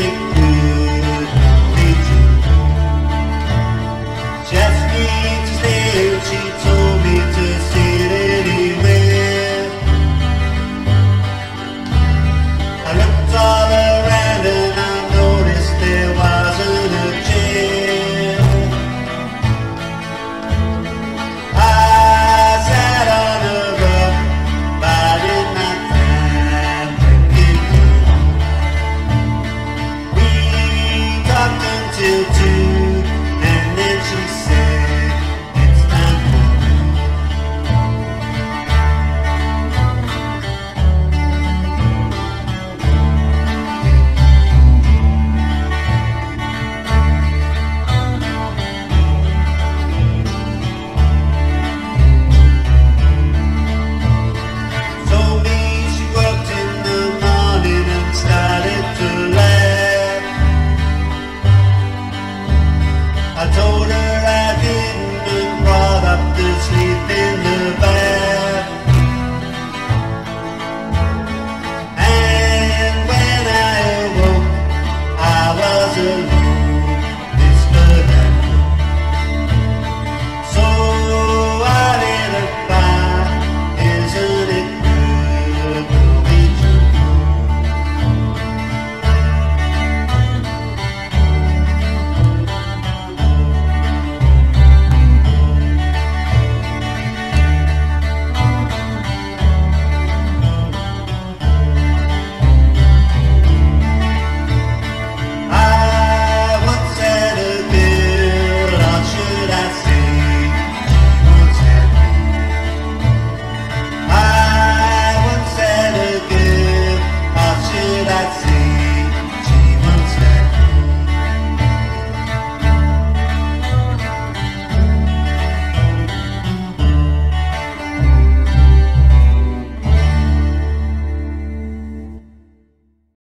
till I told